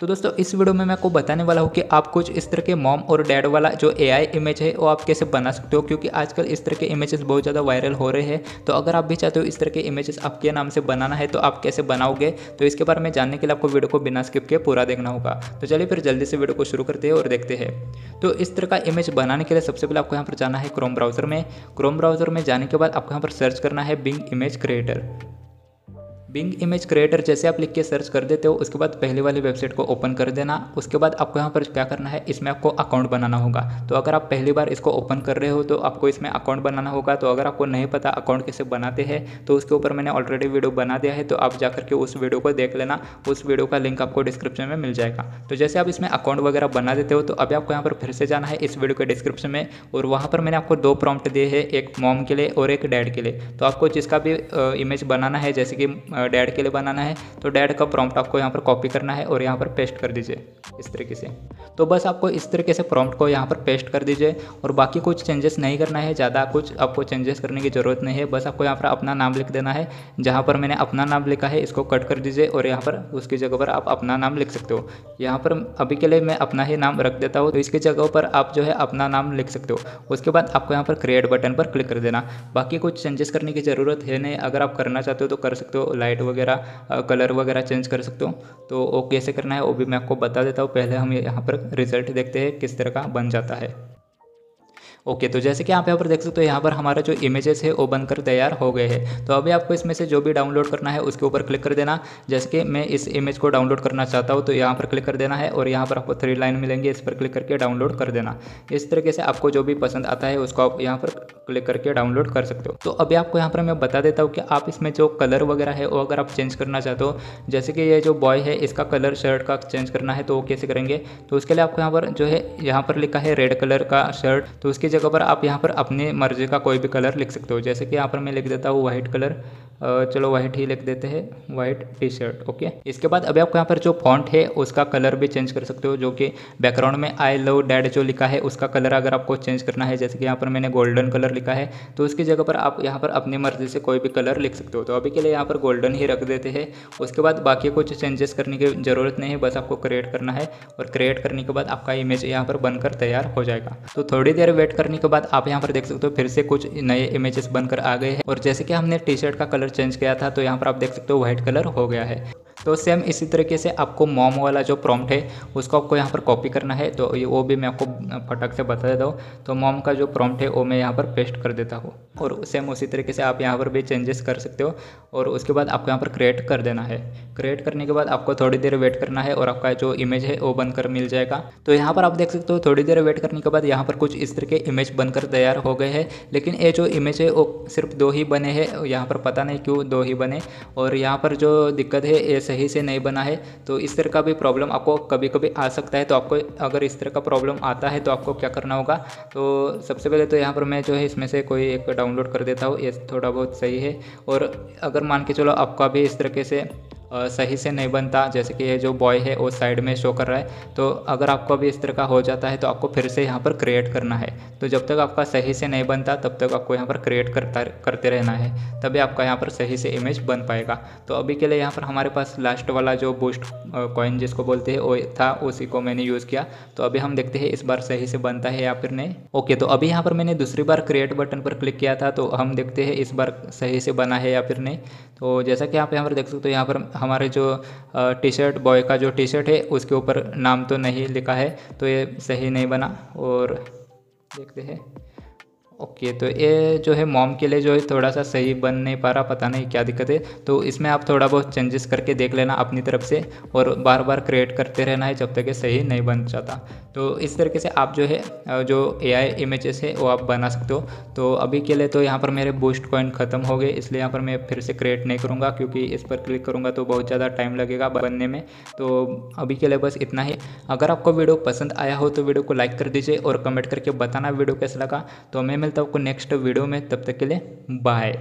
तो दोस्तों, इस वीडियो में मैं आपको बताने वाला हूँ कि आप कुछ इस तरह के मॉम और डैड वाला जो एआई इमेज है, वो आप कैसे बना सकते हो? क्योंकि आजकल इस तरह के इमेजेस बहुत ज़्यादा वायरल हो रहे हैं। तो अगर आप भी चाहते हो इस तरह के इमेजेस आपके नाम से बनाना है तो आप कैसे बनाओगे? तो इसके बारे में जानने के लिए आपको वीडियो को बिना स्किप के पूरा देखना होगा। तो चलिए फिर जल्दी से वीडियो को शुरू करते हैं और देखते हैं। तो इस तरह का इमेज बनाने के लिए सबसे पहले आपको यहाँ पर जाना है क्रोम ब्राउज़र में। क्रोम ब्राउज़र में जाने के बाद आपको यहाँ पर सर्च करना है Bing image creator Bing image creator जैसे आप लिख के सर्च कर देते हो, उसके बाद पहले वाली वेबसाइट को ओपन कर देना, उसके बाद आपको यहाँ पर क्या करना है, इसमें आपको अकाउंट बनाना होगा। तो अगर आप पहली बार इसको ओपन कर रहे हो तो आपको इसमें अकाउंट बनाना होगा। तो अगर आपको नहीं पता अकाउंट कैसे बनाते हैं तो उसके ऊपर मैंने ऑलरेडी वीडियो बना दिया है तो आप जाकर के उस वीडियो को देख लेना। उस वीडियो का लिंक आपको डिस्क्रिप्शन में मिल जाएगा। तो जैसे आप इसमें अकाउंट वगैरह बना देते हो तो अभी आपको यहाँ पर फिर से जाना है इस वीडियो के डिस्क्रिप्शन में। और वहाँ पर मैंने आपको दो प्रॉम्प्ट दिए हैं, एक मॉम के लिए और एक डैड के लिए। तो आपको जिसका भी इमेज बनाना है, जैसे कि डैड के लिए बनाना है। तो डैड का प्रॉम्प्ट आपको यहाँ पर कॉपी करना है और यहाँ पर पेस्ट कर दीजिए, इस तरीके से। तो बस आपको इस तरीके से प्रॉम्प्ट को यहाँ पर पेस्ट कर दीजिए और बाकी कुछ चेंजेस नहीं करना है, ज़्यादा कुछ आपको चेंजेस करने की ज़रूरत नहीं है, बस आपको यहाँ पर अपना नाम लिख देना है, जहाँ पर मैंने अपना नाम लिखा है, इसको कट कर दीजिए और यहाँ पर उसकी जगह पर आप अपना नाम लिख सकते हो। यहाँ पर अभी के लिए मैं अपना ही नाम रख देता हूँ तो इसकी जगह पर आप जो है अपना नाम लिख सकते हो। उसके बाद आपको यहाँ पर क्रिएट बटन पर क्लिक कर देना। बाकी कुछ चेंजेस करने की ज़रूरत है नहीं, अगर आप करना चाहते हो तो कर सकते हो लाइट वगैरह कलर वगैरह चेंज कर सकते हो। तो वो कैसे करना है, वो भी मैं आपको बता देता हूँ, पहले हम यहाँ पर रिज़ल्ट देखते हैं किस तरह का बन जाता है। ओके तो जैसे कि आप यहाँ पर देख सकते हो, यहाँ पर हमारा जो इमेजेस है, वो बनकर तैयार हो गए हैं। तो अभी आपको इसमें से जो भी डाउनलोड करना है, उसके ऊपर क्लिक कर देना। जैसे कि मैं इस इमेज को डाउनलोड करना चाहता हूँ तो यहाँ पर क्लिक कर देना है और यहाँ पर आपको थ्री लाइन मिलेंगे, इस पर क्लिक करके डाउनलोड कर देना। इस तरीके से आपको जो भी पसंद आता है, उसको आप यहाँ पर क्लिक करके डाउनलोड कर सकते हो। तो अभी आपको यहाँ पर मैं बता देता हूँ कि आप इसमें जो कलर वगैरह है, वो अगर आप चेंज करना चाहते हो, जैसे कि ये जो बॉय है, इसका कलर शर्ट का चेंज करना है तो वो कैसे करेंगे? तो उसके लिए आपको यहाँ पर जो है, यहाँ पर लिखा है रेड कलर का शर्ट तो उसकी जगह पर आप यहाँ पर अपनी मर्ज़ी का कोई भी कलर लिख सकते हो। जैसे कि यहाँ पर मैं लिख देता हूँ वाइट कलर चलो वाइट ही लिख देते हैं वाइट टी शर्ट ओके इसके बाद अभी आपको यहाँ पर जो फॉन्ट है, उसका कलर भी चेंज कर सकते हो, जो कि बैकग्राउंड में आई लव डैड जो लिखा है, उसका कलर अगर आपको चेंज करना है, जैसे कि यहाँ पर मैंने गोल्डन कलर लिखा है तो उसकी जगह पर आप यहाँ पर अपनी मर्ज़ी से कोई भी कलर लिख सकते हो। तो अभी के लिए यहाँ पर गोल्डन ही रख देते हैं। उसके बाद बाकी कुछ चेंजेस करने की ज़रूरत नहीं है, बस आपको क्रिएट करना है और क्रिएट करने के बाद आपका इमेज यहाँ पर बनकर तैयार हो जाएगा। तो थोड़ी देर वेट करने के बाद आप यहाँ पर देख सकते हो फिर से कुछ नए इमेजेस बनकर आ गए हैं। और जैसे कि हमने टी शर्ट का कलर चेंज किया था तो यहाँ पर आप देख सकते हो व्हाइट कलर हो गया है। तो सेम इसी तरीके से आपको मॉम वाला जो प्रॉम्प्ट है, उसको आपको यहाँ पर कॉपी करना है। तो वो भी मैं आपको फटक से बता देता हूँ। तो मॉम का जो प्रॉम्प्ट है, वो मैं यहाँ पर पेस्ट कर देता हूँ। और सेम उसी तरीके से आप यहाँ पर भी चेंजेस कर सकते हो। और उसके बाद आपको यहाँ पर क्रिएट कर देना है। क्रिएट करने के बाद आपको थोड़ी देर वेट करना है और आपका जो इमेज है, वो बनकर मिल जाएगा। तो यहाँ पर आप देख सकते हो, थोड़ी देर वेट करने के बाद यहाँ पर कुछ इस तरह के इमेज बनकर तैयार हो गए हैं। लेकिन ये जो इमेज है, वो सिर्फ़ दो ही बने हैं। यहाँ पर पता नहीं क्यों दो ही बने। और यहाँ पर जो दिक्कत है, ये सही से नहीं बना है तो इस तरह का भी प्रॉब्लम आपको कभी कभी आ सकता है। तो आपको अगर इस तरह का प्रॉब्लम आता है तो आपको क्या करना होगा? तो सबसे पहले तो यहाँ पर मैं जो है इसमें से कोई एक डाउनलोड कर देता हूँ, ये थोड़ा बहुत सही है। और अगर मान के चलो आपका भी इस तरीके से सही से नहीं बनता। जैसे कि ये जो बॉय है, वो साइड में शो कर रहा है। तो अगर आपको अभी इस तरह का हो जाता है तो आपको फिर से यहाँ पर क्रिएट करना है। तो जब तक आपका सही से नहीं बनता, तब तक आपको यहाँ पर क्रिएट करता, करते रहना है। तभी आपका यहाँ पर सही से इमेज बन पाएगा। तो अभी के लिए यहाँ पर हमारे पास लास्ट वाला जो बूस्ट कॉइन जिसको बोलते हैं, वो था, उसी को मैंने यूज़ किया। तो अभी हम देखते हैं, इस बार सही से बनता है या फिर नहीं। ओके तो अभी यहाँ पर मैंने दूसरी बार क्रिएट बटन पर क्लिक किया था। तो हम देखते हैं, इस बार सही से बना है या फिर नहीं। तो जैसा कि आप यहाँ पर देख सकते हो, यहाँ पर हमारे जो टी शर्ट बॉय का जो टी शर्ट है, उसके ऊपर नाम तो नहीं लिखा है तो ये सही नहीं बना, और देखते हैं। ओके तो ये जो है मॉम के लिए जो है थोड़ा सा सही बन नहीं पा रहा, पता नहीं क्या दिक्कत है। तो इसमें आप थोड़ा बहुत चेंजेस करके देख लेना अपनी तरफ़ से और बार बार क्रिएट करते रहना है जब तक ये सही नहीं बन जाता। तो इस तरीके से आप जो है जो ए आई इमेजेस है, वो आप बना सकते हो। तो अभी के लिए तो यहाँ पर मेरे बूस्ट कॉइन ख़त्म हो गए, इसलिए यहाँ पर मैं फिर से क्रिएट नहीं करूँगा, क्योंकि इस पर क्लिक करूँगा तो बहुत ज़्यादा टाइम लगेगा बनने में। तो अभी के लिए बस इतना ही। अगर आपको वीडियो पसंद आया हो तो वीडियो को लाइक कर दीजिए और कमेंट करके बताना वीडियो कैसा लगा। तो मैं मिलता हूँ आपको नेक्स्ट वीडियो में तब तक के लिए बाय